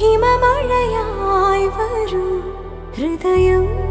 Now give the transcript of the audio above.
हिममळया वरु हृदयम्